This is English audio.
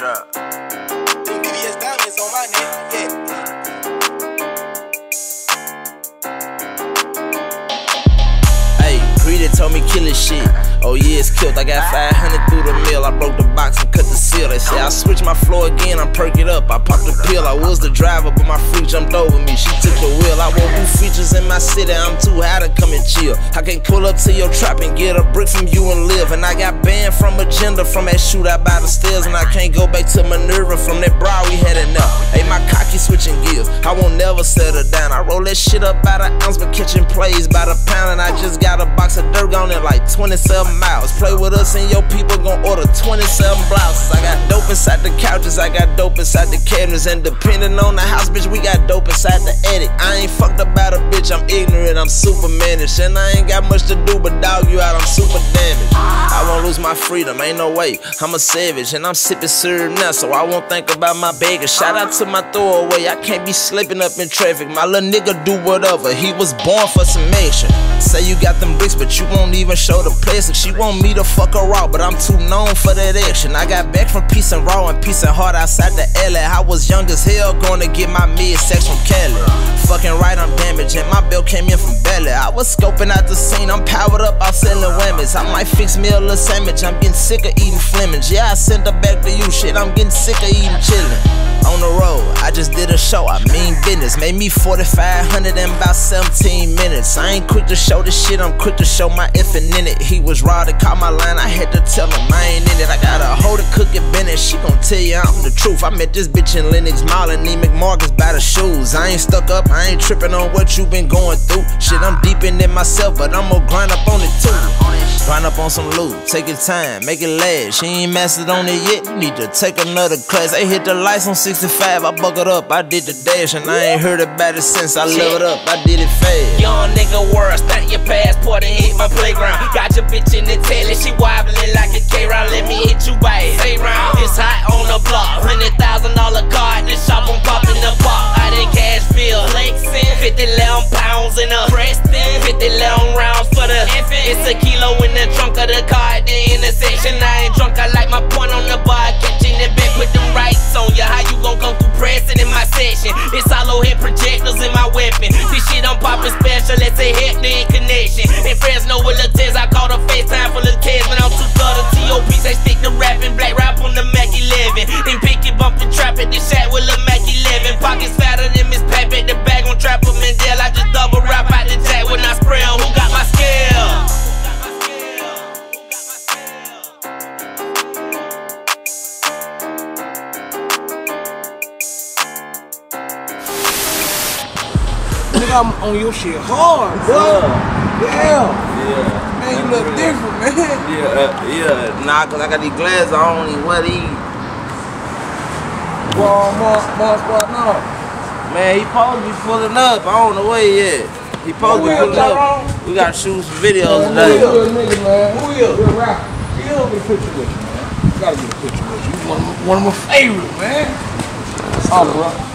Them VVS diamonds on my neck, yeah. Told me kill his shit. Oh yeah, it's killed. I got 500 through the mill. I broke the box and cut the They say I switch my floor again. I perk it up. I popped the pill. I was the driver, but my freak jumped over me. She took the wheel. I won't do features in my city. I'm too high to come and chill. I can't pull up to your trap and get a brick from you and live. And I got banned from agenda from that shootout by the stairs. And I can't go back to Minerva from that bra we had enough. My cocky switching gears. I won't never settle down. I roll that shit up by the ounce, but catching plays by the pound. And I just got a box of dirt on it like 27 miles. Play with us and your people gon' order 27 blouses. I got dope inside the couches, I got dope inside the cabinets. And depending on the house, bitch, we got dope inside the attic. I ain't fucked about a bitch, I'm ignorant, I'm super managed. And I ain't got much to do but dog you out, I'm super damaged. I won't lose my freedom, ain't no way. I'm a savage and I'm sipping syrup now, so I won't think about my baggage. Shout out to my throwaway, I can't be slipping up in traffic. My little nigga do whatever, he was born for some action. Say you got them bricks, but you won't even show the plastic. She want me to fuck her out, but I'm too known for that action. I got back from Peace and Raw and Peace and Heart outside the LA. I was young as hell, to get my mid-sex from Kelly. Fucking right, I'm damaged, and my bill came in from Belly. I was scoping out the scene, I'm powered up, I'm selling women's. I might fix me a little sandwich, I'm getting sick of eating Flemings. Yeah, I sent her back to you, shit, I'm getting sick of eating chillin'. On the road, I just did a show, I mean business. Made me 4,500 in about 17 minutes. I ain't quick to show this shit, I'm quick to show my infant in it. He was raw to call my line, I had to tell him I ain't in it. I got a hoe to cook it Bennett, she gon' tell you I'm the truth. I met this bitch in Lenox Mall and E. McMarcus by the shoes. I ain't stuck up, I ain't tripping on what you been going through. Shit, I'm deep in it myself, but I'm gonna grind up on it too. Grind up on some loot, take your time, make it last. She ain't mastered on it yet, need to take another class. They hit the lights on 65, I buckled up, I did the dash, and I ain't heard about it since I leveled up, I did it fast. Young nigga world, stamp your passport and hit my playground. Got your bitch in the telly, she wobbling like a K-round. Let me hit you by it. Say round, pounds in a Preston, 50 long rounds for the infant. It's a kilo in the trunk of the car at the intersection. I ain't drunk, I like my point on the bar, catching the back, put them rights on ya. How you gon' come through pressing in my section? It's hollow head projectors in my I'm on your shit hard, bro. Yeah. Yeah. Man, you look different, man. Yeah, uh, yeah, nah, cause I got these glasses, I don't even wear these. Bro, Mars, Mars, Mars, no. Man, he supposed to be pulling up, I don't know where he at. He supposed to be pulling up. We gotta shoot some videos Man, today. Who you, nigga, man? Who you? Real rapper. You don't get a picture with you, man. You gotta get a picture with you. You one of my, one of my favorites, man. Oh, bro.